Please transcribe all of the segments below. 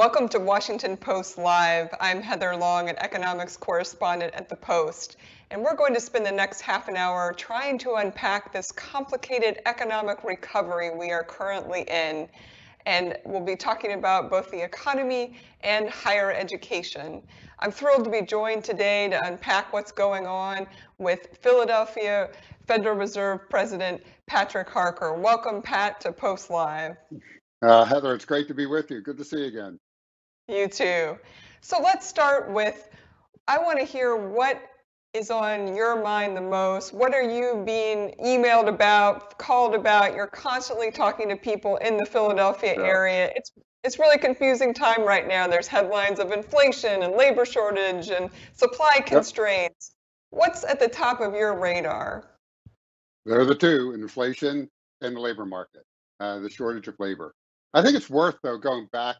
Welcome to Washington Post Live. I'm Heather Long, an economics correspondent at the Post, and we're going to spend the next half an hour trying to unpack this complicated economic recovery we are currently in. And we'll be talking about both the economy and higher education. I'm thrilled to be joined today to unpack what's going on with Philadelphia Federal Reserve President Patrick Harker. Welcome, Pat, to Post Live. Uh, Heather, it's great to be with you. Good to see you again. You too. So let's start with I want to hear what is on your mind the most. What are you being emailed about, called about? You're constantly talking to people in the Philadelphia yeah. area. It's it's really confusing time right now. There's headlines of inflation and labor shortage and supply constraints. Yep. What's at the top of your radar? There are the two: inflation and the labor market, uh, the shortage of labor. I think it's worth though going back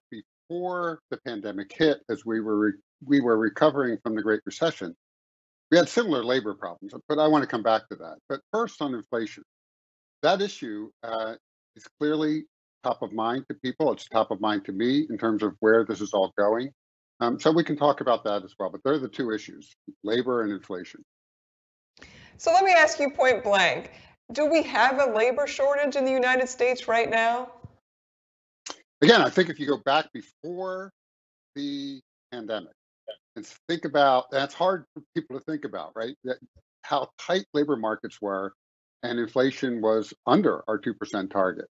before the pandemic hit, as we were re- we were recovering from the Great Recession. We had similar labor problems, but I want to come back to that. But first, on inflation, that issue uh, is clearly top of mind to people. It's top of mind to me in terms of where this is all going. Um, so we can talk about that as well. But they're the two issues: labor and inflation. So let me ask you point blank: Do we have a labor shortage in the United States right now? Again, I think if you go back before the pandemic and think about that's hard for people to think about, right? That how tight labor markets were and inflation was under our 2% target.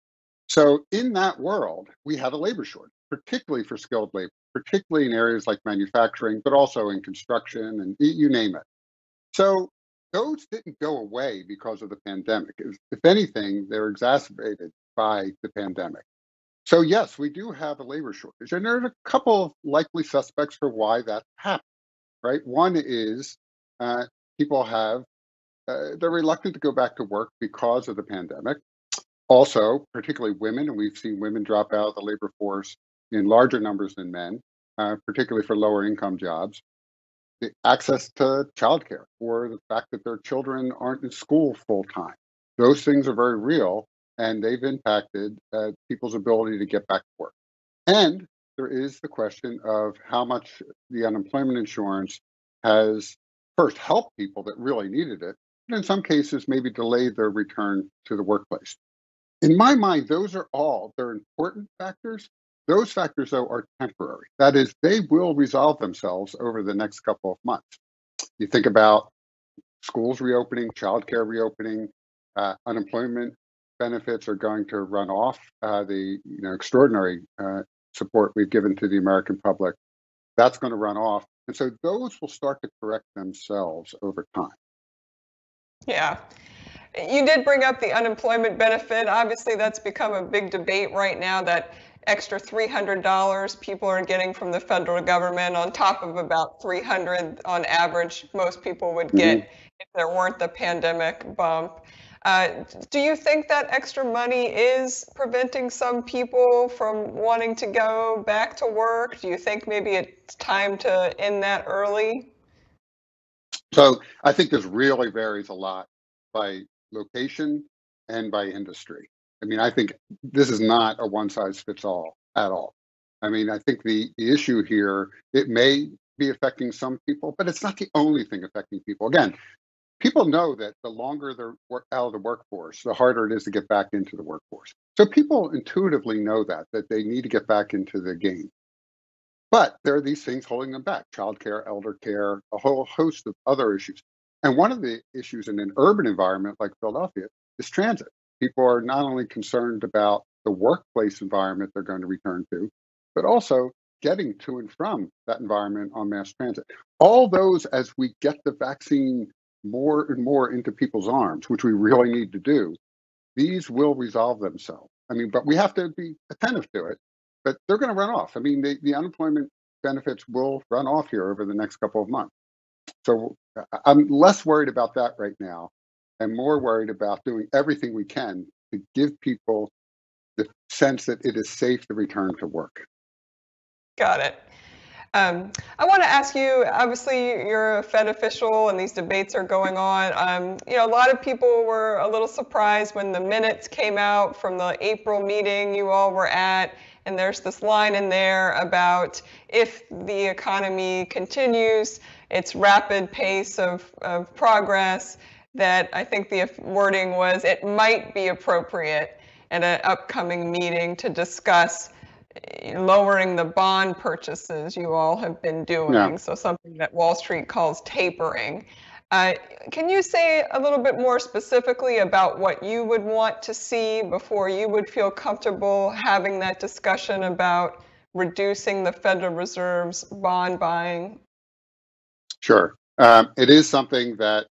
So in that world, we had a labor shortage, particularly for skilled labor, particularly in areas like manufacturing, but also in construction and you name it. So those didn't go away because of the pandemic. If anything, they're exacerbated by the pandemic. So yes, we do have a labor shortage, and there are a couple of likely suspects for why that happened. Right, one is uh, people have uh, they're reluctant to go back to work because of the pandemic. Also, particularly women, and we've seen women drop out of the labor force in larger numbers than men, uh, particularly for lower income jobs. The access to childcare, or the fact that their children aren't in school full time. Those things are very real, and they've impacted uh, people's ability to get back to work. And there is the question of how much the unemployment insurance has first helped people that really needed it, and in some cases, maybe delayed their return to the workplace. In my mind, those are all, they're important factors. Those factors, though, are temporary. That is, they will resolve themselves over the next couple of months. You think about schools reopening, childcare reopening, uh, unemployment benefits are going to run off. Uh, the you know extraordinary uh, support we've given to the American public, that's going to run off, and so those will start to correct themselves over time. Yeah. You did bring up the unemployment benefit. Obviously, that's become a big debate right now. That extra $300 people are getting from the federal government on top of about 300 on average most people would get mm-hmm. if there weren't the pandemic bump. Uh, do you think that extra money is preventing some people from wanting to go back to work? Do you think maybe it's time to end that early? So I think this really varies a lot by location and by industry. I mean, I think this is not a one size fits all at all. I mean, I think the, the issue here, it may be affecting some people, but it's not the only thing affecting people. Again, people know that the longer they're out of the workforce, the harder it is to get back into the workforce. So people intuitively know that that they need to get back into the game. But there are these things holding them back: childcare, elder care, a whole host of other issues. And one of the issues in an urban environment like Philadelphia is transit. People are not only concerned about the workplace environment they're going to return to, but also getting to and from that environment on mass transit. All those, as we get the vaccine more and more into people's arms, which we really need to do, these will resolve themselves. I mean, but we have to be attentive to it. But they're going to run off. I mean, the, the unemployment benefits will run off here over the next couple of months. So I'm less worried about that right now and more worried about doing everything we can to give people the sense that it is safe to return to work. Got it. Um, I want to ask you, obviously you're a Fed official and these debates are going on. Um, you know, a lot of people were a little surprised when the minutes came out from the April meeting you all were at And there's this line in there about if the economy continues its rapid pace of, of progress, that I think the wording was it might be appropriate at an upcoming meeting to discuss lowering the bond purchases you all have been doing. Yeah. So something that Wall Street calls tapering. Uh, can you say a little bit more specifically about what you would want to see before you would feel comfortable having that discussion about reducing the Federal Reserve's bond buying? Sure. Um, it is something that,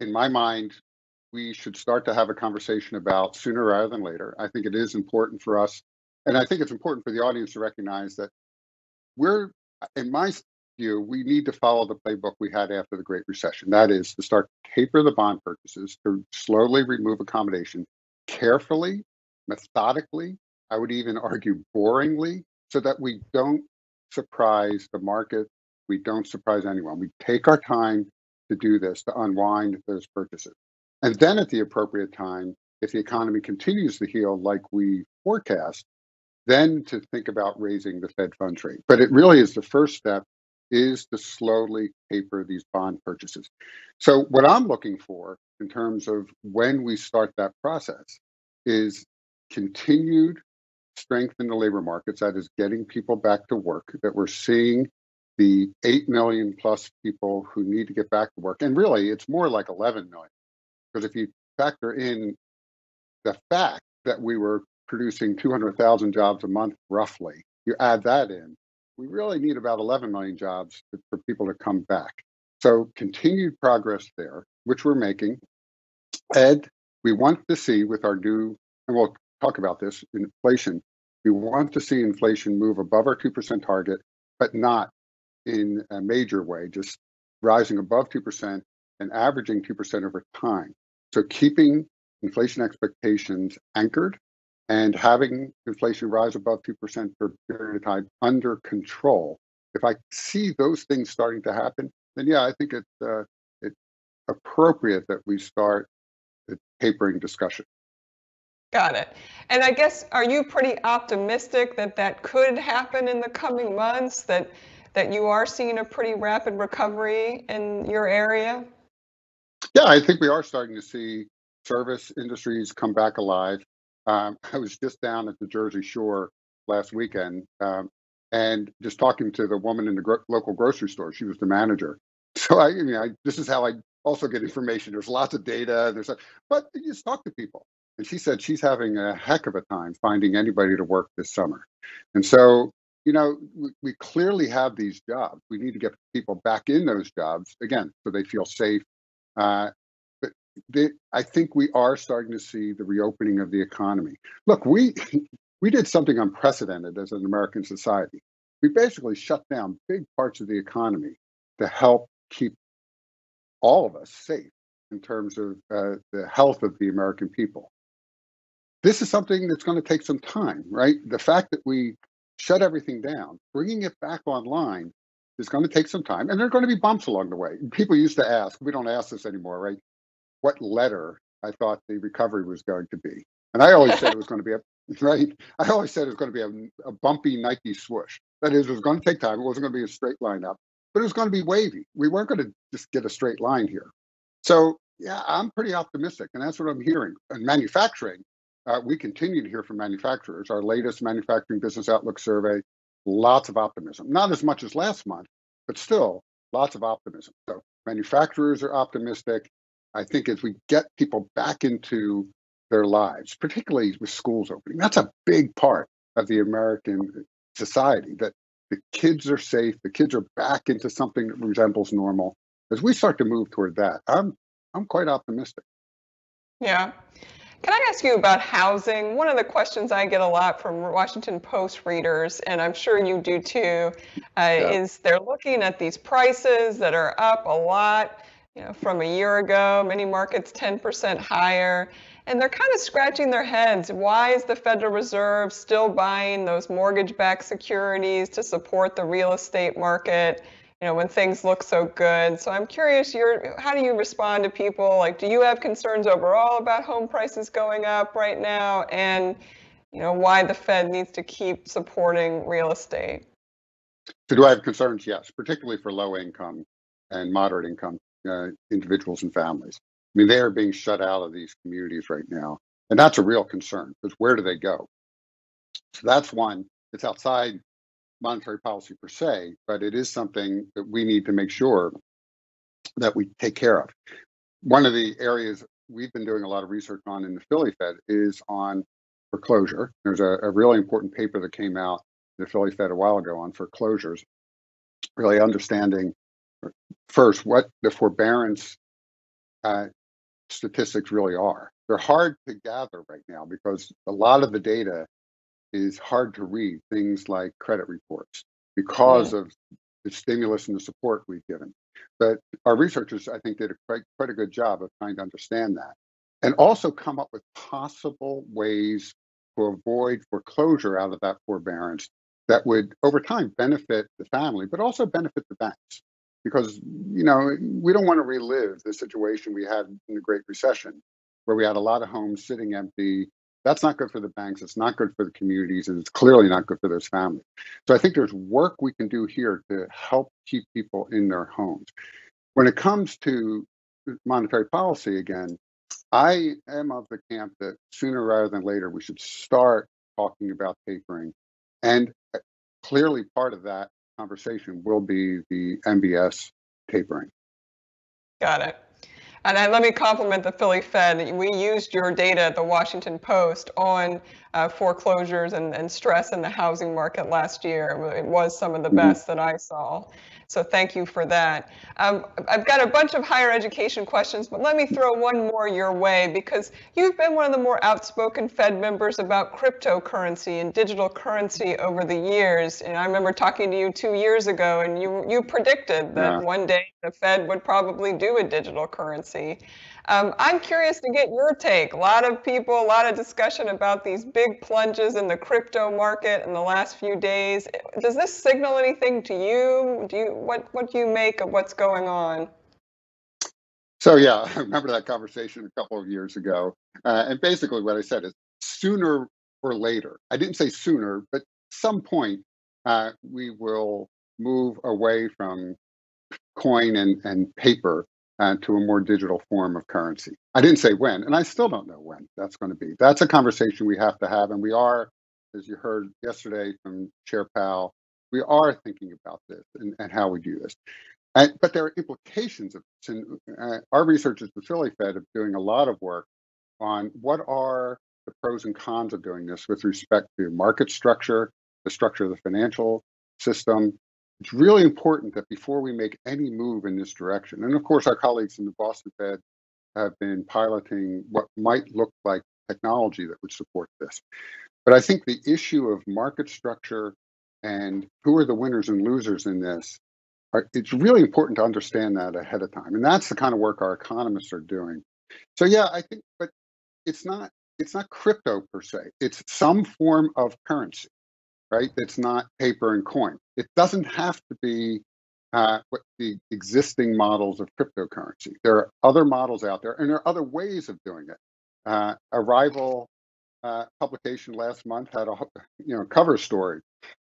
in my mind, we should start to have a conversation about sooner rather than later. I think it is important for us, and I think it's important for the audience to recognize that we're, in my view, we need to follow the playbook we had after the Great Recession. That is to start taper the bond purchases, to slowly remove accommodation, carefully, methodically, I would even argue boringly, so that we don't surprise the market, we don't surprise anyone. We take our time to do this, to unwind those purchases. And then at the appropriate time, if the economy continues to heal like we forecast, then to think about raising the Fed funds rate. But it really is the first step is to slowly taper these bond purchases. So what I'm looking for in terms of when we start that process is continued strength in the labor markets, that is getting people back to work, that we're seeing the 8 million plus people who need to get back to work. And really, it's more like 11 million. Because if you factor in the fact that we were producing 200,000 jobs a month roughly, you add that in, we really need about 11 million jobs for people to come back. So continued progress there, which we're making. Ed, we want to see with our new, and we'll talk about this, inflation, we want to see inflation move above our 2% target, but not in a major way, just rising above 2% and averaging 2% over time. So keeping inflation expectations anchored and having inflation rise above 2% for a period of time under control. If I see those things starting to happen, then yeah, I think it's, uh, it's appropriate that we start the tapering discussion. Got it. And I guess, are you pretty optimistic that that could happen in the coming months, that that you are seeing a pretty rapid recovery in your area? Yeah, I think we are starting to see service industries come back alive. Um, I was just down at the Jersey Shore last weekend um, and just talking to the woman in the gro- local grocery store. She was the manager. So I, you know, I, this is how I also get information. There's lots of data. There's, a, but you just talk to people. And she said she's having a heck of a time finding anybody to work this summer. And so you know, we, we, clearly have these jobs. We need to get people back in those jobs again, so they feel safe. Uh, they, I think we are starting to see the reopening of the economy. Look, we we did something unprecedented as an American society. We basically shut down big parts of the economy to help keep all of us safe in terms of uh, the health of the American people. This is something that's going to take some time, right? The fact that we shut everything down. Bringing it back online is going to take some time, and there are going to be bumps along the way. People used to ask, we don't ask this anymore, right? What letter I thought the recovery was going to be. And I always said it was going to be a, right? I always said it was going to be a, a bumpy Nike swoosh. That is, it was going to take time. It wasn't going to be a straight line up, but it was going to be wavy. We weren't going to just get a straight line here. So, yeah, I'm pretty optimistic, and that's what I'm hearing. And manufacturing, uh, we continue to hear from manufacturers. Our latest manufacturing business outlook survey, lots of optimism. Not as much as last month, but still lots of optimism. So manufacturers are optimistic. I think as we get people back into their lives, particularly with schools opening, that's a big part of the American society that the kids are safe, the kids are back into something that resembles normal. As we start to move toward that, I'm I'm quite optimistic. Yeah. Can I ask you about housing? One of the questions I get a lot from Washington Post readers, and I'm sure you do too, uh, yeah. is they're looking at these prices that are up a lot you know, from a year ago, many markets 10% higher, and they're kind of scratching their heads. Why is the Federal Reserve still buying those mortgage backed securities to support the real estate market? you know, when things look so good. So I'm curious, your how do you respond to people? Like, do you have concerns overall about home prices going up right now? And you know, why the Fed needs to keep supporting real estate. So do I have concerns? Yes, particularly for low income and moderate income uh, individuals and families. I mean, they are being shut out of these communities right now. And that's a real concern because where do they go? So that's one that's outside monetary policy per se, but it is something that we need to make sure that we take care of. One of the areas we've been doing a lot of research on in the Philly Fed is on foreclosure. There's a, a really important paper that came out in the Philly Fed a while ago on foreclosures, really understanding first what the forbearance uh, statistics really are. They're hard to gather right now because a lot of the data is hard to read, things like credit reports, because of the stimulus and the support we've given. But our researchers, I think, did a quite, quite a good job of trying to understand that and also come up with possible ways to avoid foreclosure out of that forbearance that would, over time, benefit the family, but also benefit the banks. Because, you know, we don't want to relive the situation we had in the Great Recession, where we had a lot of homes sitting empty. That's not good for the banks. It's not good for the communities, and it's clearly not good for those families. So I think there's work we can do here to help keep people in their homes. When it comes to monetary policy, again, I am of the camp that sooner rather than later we should start talking about tapering. And uh, clearly, part of that conversation will be the MBS tapering. Got it. And I, let me compliment the Philly Fed. We used your data at the Washington Post on uh, foreclosures and, and stress in the housing market last year. It was some of the mm-hmm. best that I saw. So thank you for that. Um, I've got a bunch of higher education questions, but let me throw one more your way because you've been one of the more outspoken Fed members about cryptocurrency and digital currency over the years. And I remember talking to you two years ago, and you you predicted that yeah. one day the Fed would probably do a digital currency. Um, I'm curious to get your take. A lot of people, a lot of discussion about these big plunges in the crypto market in the last few days. Does this signal anything to you? Do you what what do you make of what's going on? So yeah, I remember that conversation a couple of years ago, uh, and basically what I said is sooner or later. I didn't say sooner, but some point uh, we will move away from coin and, and paper uh, to a more digital form of currency. I didn't say when, and I still don't know when that's going to be. That's a conversation we have to have, and we are, as you heard yesterday from Chair Powell, we are thinking about this and, and how we do this. And, but there are implications of this. And uh, our researchers, the Philly Fed, are doing a lot of work on what are the pros and cons of doing this with respect to market structure, the structure of the financial system, it's really important that before we make any move in this direction, and of course, our colleagues in the Boston Fed have been piloting what might look like technology that would support this. But I think the issue of market structure and who are the winners and losers in this, are, it's really important to understand that ahead of time. And that's the kind of work our economists are doing. So yeah, I think, but it's not it's not crypto per se. It's some form of currency right? It's not paper and coin. It doesn't have to be uh, what the existing models of cryptocurrency. There are other models out there, and there are other ways of doing it. Uh, a rival uh, publication last month had a you know cover story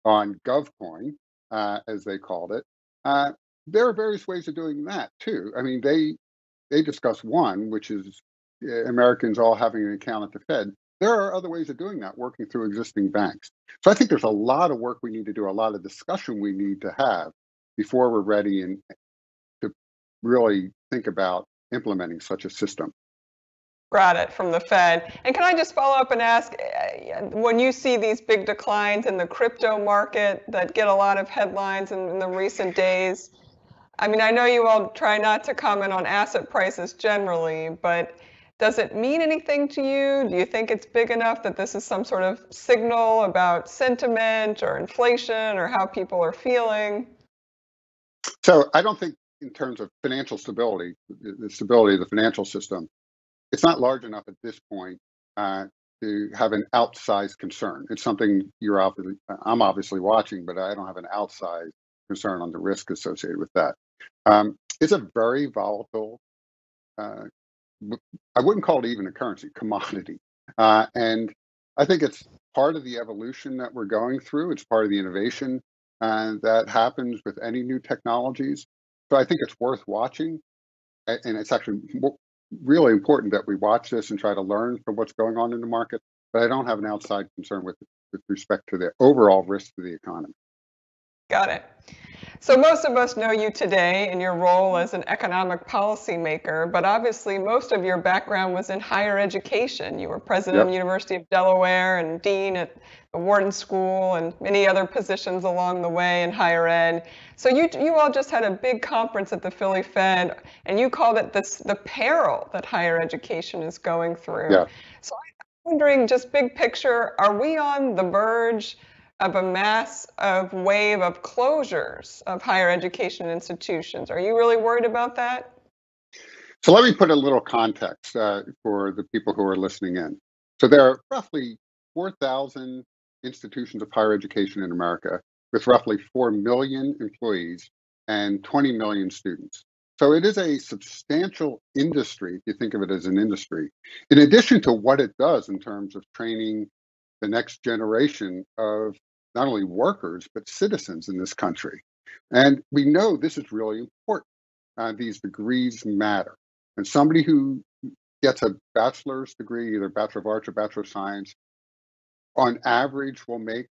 on GovCoin, uh, as they called it. Uh, there are various ways of doing that too. I mean, they they discuss one, which is uh, Americans all having an account at the Fed. There are other ways of doing that, working through existing banks. So I think there's a lot of work we need to do, a lot of discussion we need to have before we're ready and to really think about implementing such a system. Got it from the Fed. And can I just follow up and ask eh, when you see these big declines in the crypto market that get a lot of headlines in, in the recent days? I mean, I know you all try not to comment on asset prices generally, but does it mean anything to you? Do you think it's big enough that this is some sort of signal about sentiment or inflation or how people are feeling? So I don't think in terms of financial stability, the stability of the financial system, it's not large enough at this point uh, to have an outsized concern. It's something you're obviously, I'm obviously watching, but I don't have an outsized concern on the risk associated with that. Um, it's a very volatile uh, I wouldn't call it even a currency, commodity. Uh, and I think it's part of the evolution that we're going through. It's part of the innovation and that happens with any new technologies. So I think it's worth watching. And it's actually really important that we watch this and try to learn from what's going on in the market. But I don't have an outside concern with, with respect to the overall risk to the economy. Got it. So most of us know you today in your role as an economic policymaker, but obviously most of your background was in higher education. You were president yep. of the University of Delaware and dean at the Wharton School and many other positions along the way in higher ed. So you you all just had a big conference at the Philly Fed, and you called it this the peril that higher education is going through. Yeah. So I'm wondering, just big picture, are we on the verge? Of a mass of wave of closures of higher education institutions. Are you really worried about that? So let me put a little context uh, for the people who are listening in. So there are roughly 4,000 institutions of higher education in America with roughly 4 million employees and 20 million students. So it is a substantial industry, if you think of it as an industry, in addition to what it does in terms of training the next generation of not only workers, but citizens in this country. And we know this is really important. Uh, these degrees matter. And somebody who gets a bachelor's degree, either Bachelor of Arts or Bachelor of Science, on average will make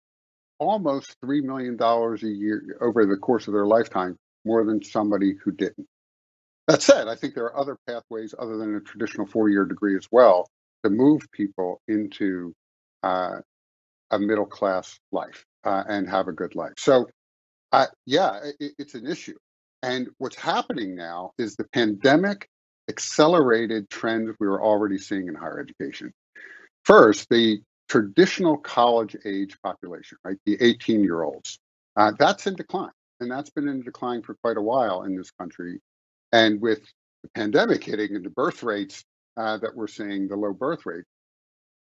almost $3 million a year over the course of their lifetime, more than somebody who didn't. That said, I think there are other pathways other than a traditional four year degree as well to move people into uh, a middle class life uh, and have a good life. So, uh, yeah, it, it's an issue. And what's happening now is the pandemic accelerated trends we were already seeing in higher education. First, the traditional college age population, right, the 18 year olds, uh, that's in decline. And that's been in decline for quite a while in this country. And with the pandemic hitting and the birth rates uh, that we're seeing, the low birth rate,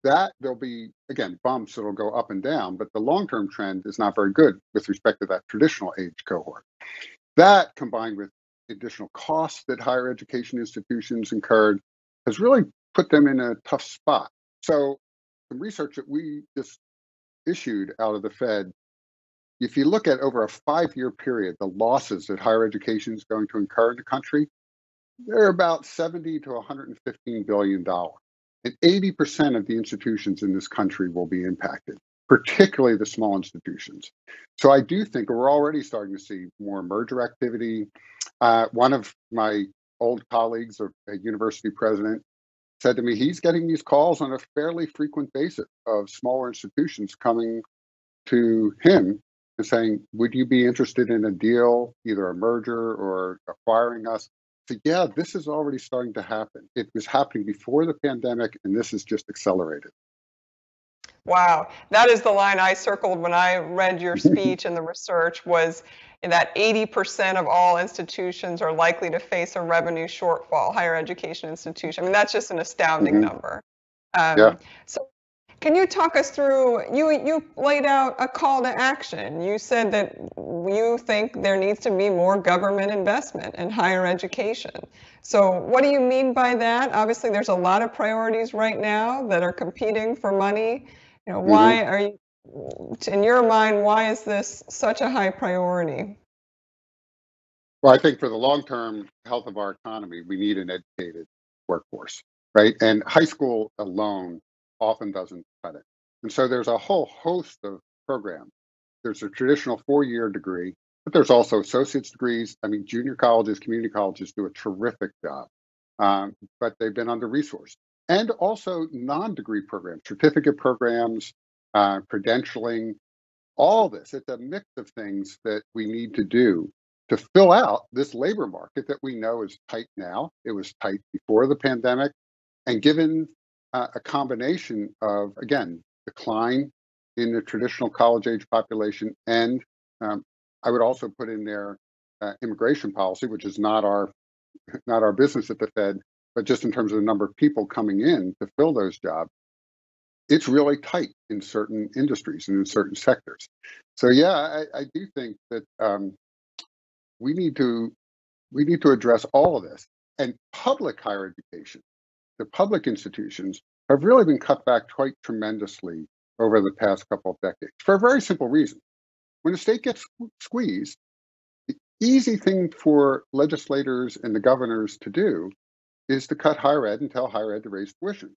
that there'll be again bumps that'll go up and down but the long-term trend is not very good with respect to that traditional age cohort. That combined with additional costs that higher education institutions incurred has really put them in a tough spot. So some research that we just issued out of the fed if you look at over a five-year period the losses that higher education is going to incur in the country they're about 70 to 115 billion dollars and 80% of the institutions in this country will be impacted, particularly the small institutions. So I do think we're already starting to see more merger activity. Uh, one of my old colleagues, a university president, said to me he's getting these calls on a fairly frequent basis of smaller institutions coming to him and saying, Would you be interested in a deal, either a merger or acquiring us? So yeah, this is already starting to happen. It was happening before the pandemic, and this is just accelerated. Wow, that is the line I circled when I read your speech and the research was that 80% of all institutions are likely to face a revenue shortfall, higher education institution. I mean, that's just an astounding mm-hmm. number. Um, yeah. So can you talk us through? You you laid out a call to action. You said that you think there needs to be more government investment in higher education. So what do you mean by that? Obviously, there's a lot of priorities right now that are competing for money. You know, why mm-hmm. are you? In your mind, why is this such a high priority? Well, I think for the long-term health of our economy, we need an educated workforce, right? And high school alone often doesn't cut it. And so there's a whole host of programs. There's a traditional four-year degree, but there's also associate's degrees. I mean, junior colleges, community colleges do a terrific job, um, but they've been under resourced. And also non-degree programs, certificate programs, uh, credentialing, all this. It's a mix of things that we need to do to fill out this labor market that we know is tight now. It was tight before the pandemic. And given a combination of, again, decline in the traditional college age population. And um, I would also put in there uh, immigration policy, which is not our not our business at the Fed, but just in terms of the number of people coming in to fill those jobs, it's really tight in certain industries and in certain sectors. So yeah, I, I do think that um, we need to we need to address all of this. And public higher education the public institutions have really been cut back quite tremendously over the past couple of decades for a very simple reason. When the state gets squeezed, the easy thing for legislators and the governors to do is to cut higher ed and tell higher ed to raise tuition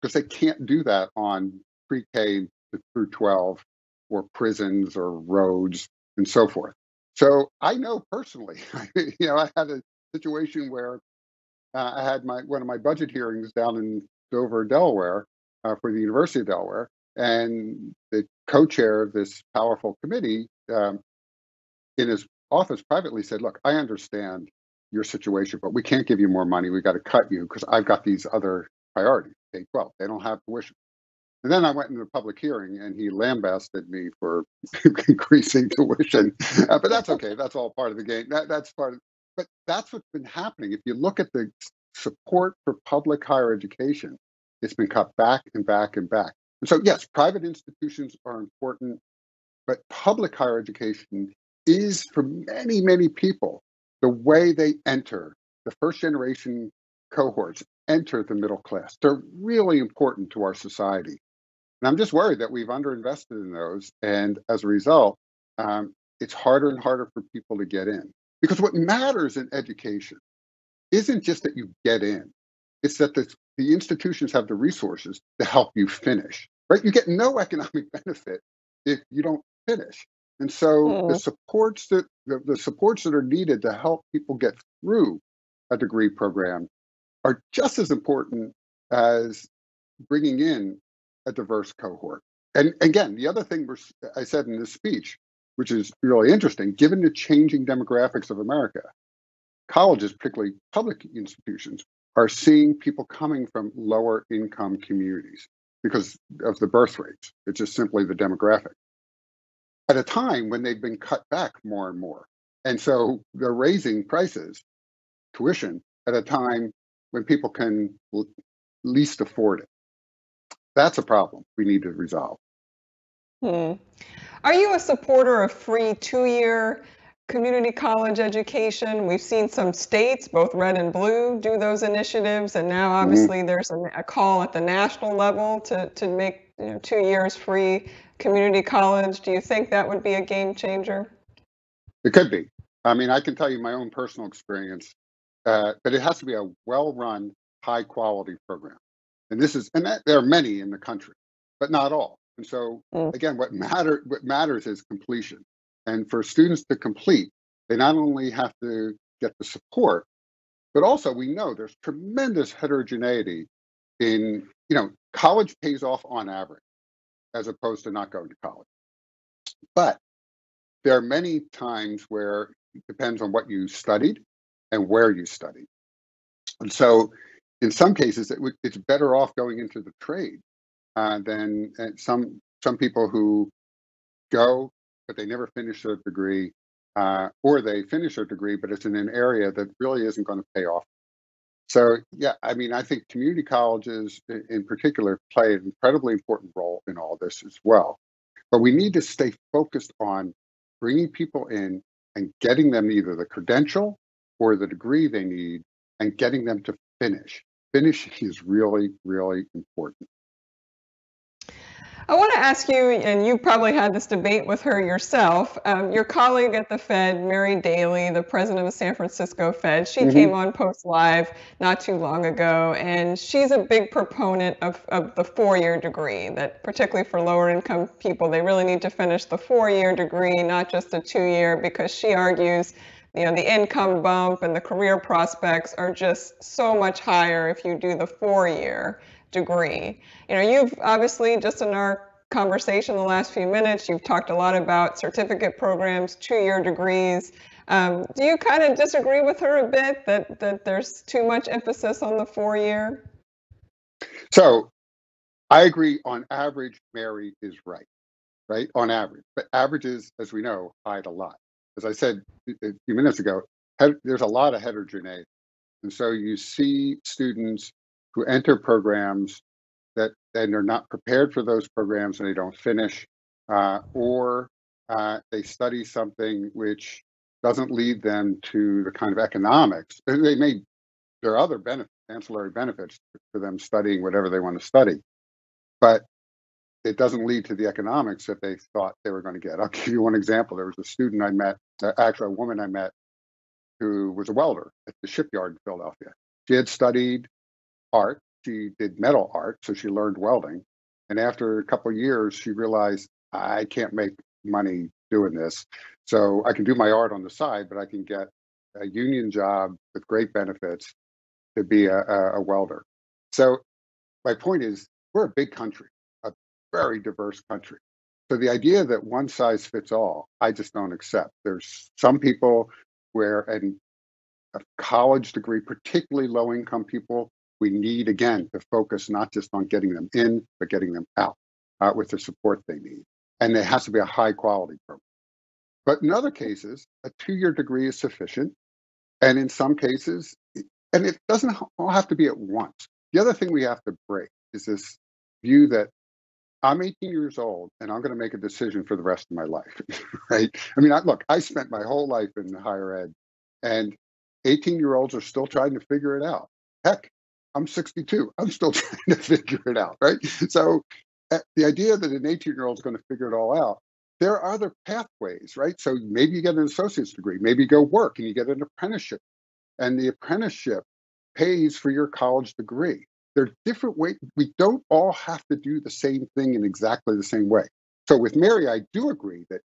because they can't do that on pre-K through 12 or prisons or roads and so forth. So I know personally, you know, I had a situation where uh, I had my one of my budget hearings down in Dover, Delaware, uh, for the University of Delaware, and the co-chair of this powerful committee, um, in his office, privately said, "Look, I understand your situation, but we can't give you more money. We got to cut you because I've got these other priorities. K-12, they don't have tuition." And then I went into a public hearing and he lambasted me for increasing tuition. Uh, but that's okay. That's all part of the game. That, that's part of but that's what's been happening. If you look at the support for public higher education, it's been cut back and back and back. And so, yes, private institutions are important, but public higher education is for many, many people the way they enter the first generation cohorts enter the middle class. They're really important to our society. And I'm just worried that we've underinvested in those. And as a result, um, it's harder and harder for people to get in. Because what matters in education isn't just that you get in, it's that the, the institutions have the resources to help you finish, right? You get no economic benefit if you don't finish. And so mm. the supports that the, the supports that are needed to help people get through a degree program are just as important as bringing in a diverse cohort. And again, the other thing we I said in this speech, which is really interesting, given the changing demographics of America, colleges, particularly public institutions, are seeing people coming from lower income communities because of the birth rates. It's just simply the demographic. At a time when they've been cut back more and more. And so they're raising prices, tuition, at a time when people can least afford it. That's a problem we need to resolve. Hmm. Are you a supporter of free two year community college education? We've seen some states, both red and blue, do those initiatives. And now, mm-hmm. obviously, mm-hmm. there's a, a, call at the national level to, to make you know, two years free community college. Do you think that would be a game changer? It could be. I mean, I can tell you my own personal experience, uh, but it has to be a well run, high quality program. And this is, and that, there are many in the country, but not all. And so, mm. again, what matter what matters is completion. And for students to complete, they not only have to get the support, but also we know there's tremendous heterogeneity in, you know, college pays off on average as opposed to not going to college. But there are many times where it depends on what you studied and where you studied. And so in some cases, it it's better off going into the trade uh, than uh, some some people who go but they never finish their degree, uh, or they finish their degree but it's in an area that really isn't going to pay off. So yeah, I mean, I think community colleges in particular play an incredibly important role in all this as well. But we need to stay focused on bringing people in and getting them either the credential or the degree they need and getting them to finish. Finishing is really, really important. I want to ask you, and you probably had this debate with her yourself. Um, your colleague at the Fed, Mary Daly, the president of the San Francisco Fed, she mm-hmm. came on Post Live not too long ago, and she's a big proponent of, of the four year degree, that particularly for lower income people, they really need to finish the four year degree, not just a two year, because she argues you know, the income bump and the career prospects are just so much higher if you do the four year degree. You know, you've obviously just in our conversation the last few minutes, you've talked a lot about certificate programs, two year degrees. Um, do you kind of disagree with her a bit that, that there's too much emphasis on the four year? So I agree on average, Mary is right, right? On average. But averages, as we know, hide a lot as I said a few minutes ago, there's a lot of heterogeneity. And so you see students who enter programs that and they're not prepared for those programs and they don't finish, uh, or uh, they study something which doesn't lead them to the kind of economics. They may there are other benefits, ancillary benefits for them studying whatever they want to study, but it doesn't lead to the economics that they thought they were going to get. I'll give you one example. There was a student I met, uh, actually a woman I met, who was a welder at the shipyard in Philadelphia. She had studied art. She did metal art, so she learned welding. And after a couple years, she realized I can't make money doing this. So I can do my art on the side, but I can get a union job with great benefits to be a, a, a welder. So my point is, we're a big country, a very diverse country. So the idea that one size fits all, I just don't accept. There's some people where and a college degree, particularly low income people, we need again to focus not just on getting them in, but getting them out uh, with the support they need. And it has to be a high quality program. But in other cases, a two year degree is sufficient. And in some cases, and it doesn't all have to be at once. The other thing we have to break is this view that I'm 18 years old and I'm going to make a decision for the rest of my life, right? I mean, I, look, I spent my whole life in higher ed, and 18 year olds are still trying to figure it out. Heck, I'm 62. I'm still trying to figure it out, right? So uh, the idea that an 18 year old is going to figure it all out, there are other pathways, right? So maybe you get an associate's degree, maybe you go work and you get an apprenticeship, and the apprenticeship pays for your college degree. There are different ways. We don't all have to do the same thing in exactly the same way. So with Mary, I do agree that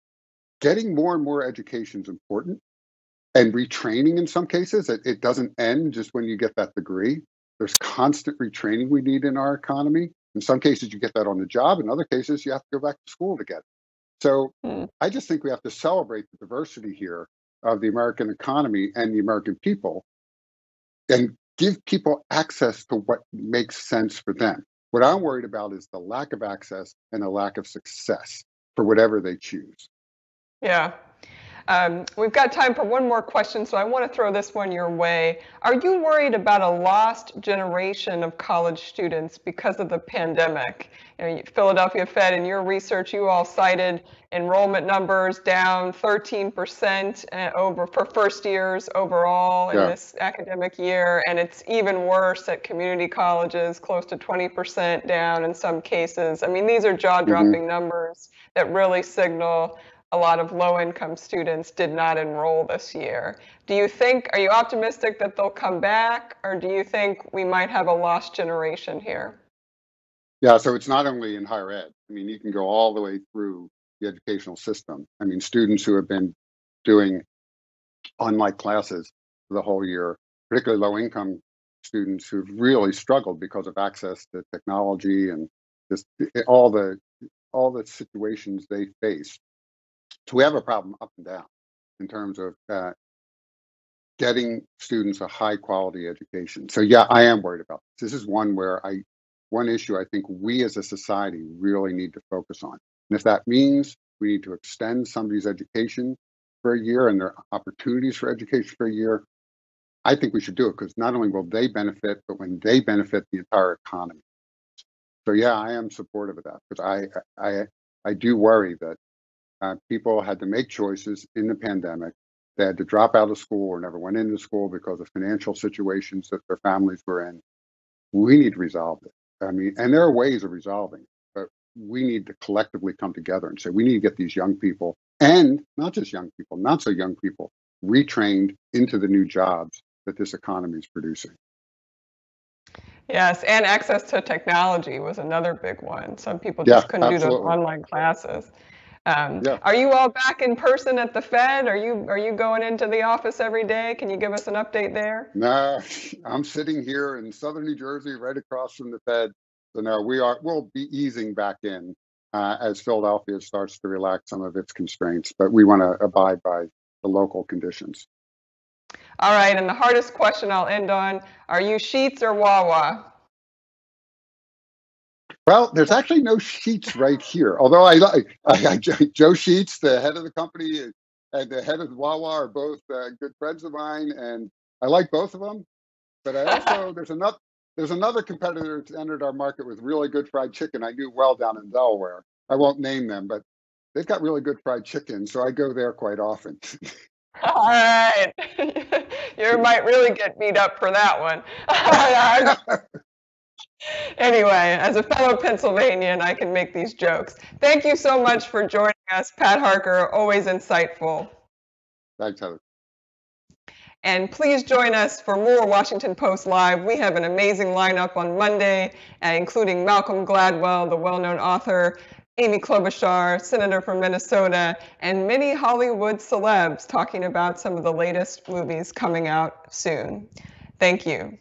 getting more and more education is important and retraining in some cases. It, it doesn't end just when you get that degree. There's constant retraining we need in our economy. In some cases, you get that on the job. In other cases, you have to go back to school to get it. So mm. I just think we have to celebrate the diversity here of the American economy and the American people and give people access to what makes sense for them. What I'm worried about is the lack of access and the lack of success for whatever they choose. Yeah. Um, we've got time for one more question, so I want to throw this one your way. Are you worried about a lost generation of college students because of the pandemic? You know, Philadelphia Fed, in your research, you all cited enrollment numbers down 13% uh, over for first years overall in yeah. this academic year, and it's even worse at community colleges, close to 20% down in some cases. I mean, these are jaw-dropping mm-hmm. numbers that really signal a lot of low income students did not enroll this year. Do you think, are you optimistic that they'll come back, or do you think we might have a lost generation here? Yeah, so it's not only in higher ed. I mean, you can go all the way through the educational system. I mean, students who have been doing online classes the whole year, particularly low income students who've really struggled because of access to technology and just all the all the situations they face so we have a problem up and down in terms of uh, getting students a high quality education. So yeah, I am worried about this. This is one where I, one issue I think we as a society really need to focus on. And if that means we need to extend somebody's education for a year and their opportunities for education for a year, I think we should do it because not only will they benefit, but when they benefit, the entire economy. So yeah, I am supportive of that because I I I do worry that uh, people had to make choices in the pandemic. They had to drop out of school or never went into school because of financial situations that their families were in. We need to resolve it. I mean, and there are ways of resolving, but we need to collectively come together and say we need to get these young people and not just young people, not so young people, retrained into the new jobs that this economy is producing. Yes, and access to technology was another big one. Some people just yeah, couldn't absolutely. do the online classes. Um, yeah. Are you all back in person at the Fed? Are you are you going into the office every day? Can you give us an update there? No, I'm sitting here in southern New Jersey, right across from the Fed. So no, we are we'll be easing back in uh, as Philadelphia starts to relax some of its constraints, but we want to abide by the local conditions. All right, and the hardest question I'll end on: Are you Sheetz or Wawa? Well, there's actually no Sheetz right here. Although I like I, I, Joe Sheetz, the head of the company, and the head of Wawa are both uh, good friends of mine, and I like both of them. But I also there's another there's another competitor that's entered our market with really good fried chicken. I knew well down in Delaware. I won't name them, but they've got really good fried chicken, so I go there quite often. All right, you might really get beat up for that one. Anyway, as a fellow Pennsylvanian, I can make these jokes. Thank you so much for joining us, Pat Harker. Always insightful. Thanks, Heather. And please join us for more Washington Post Live. We have an amazing lineup on Monday, uh, including Malcolm Gladwell, the well known author, Amy Klobuchar, Senator from Minnesota, and many Hollywood celebs talking about some of the latest movies coming out soon. Thank you.